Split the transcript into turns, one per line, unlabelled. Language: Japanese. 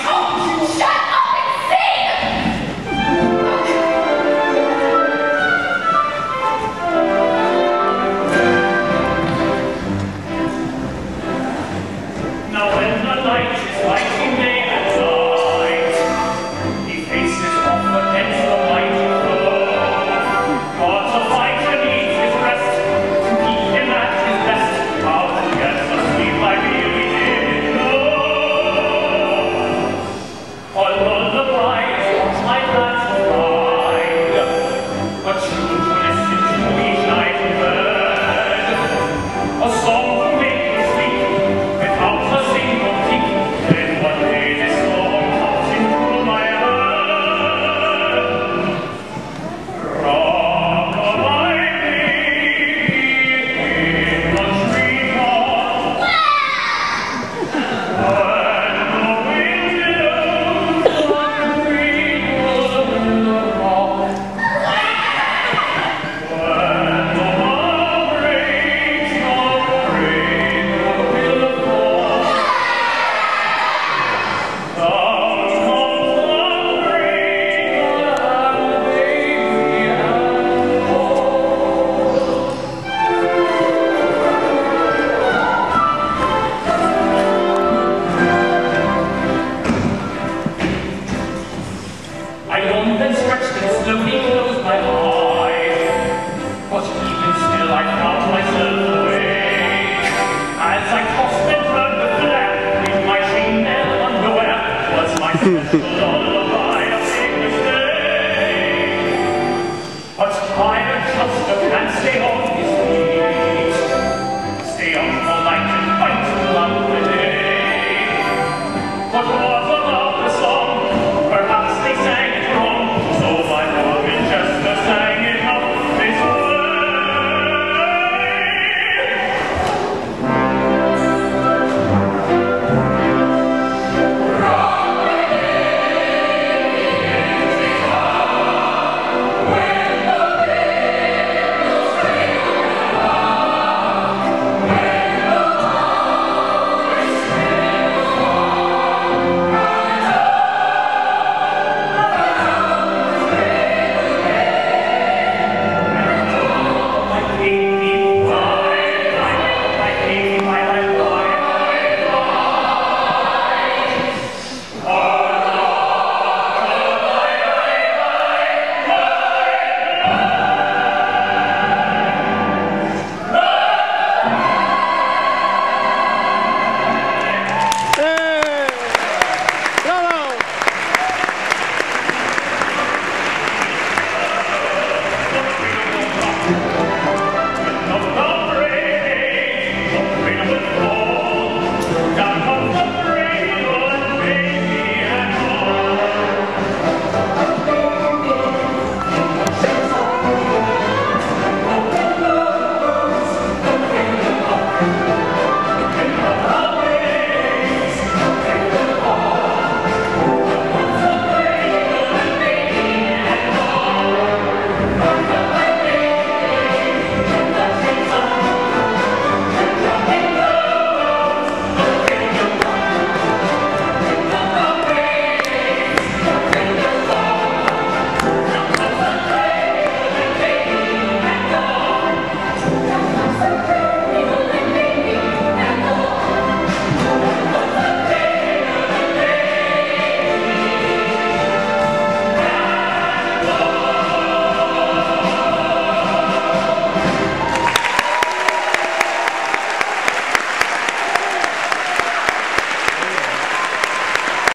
Oh,
Mm-hmm.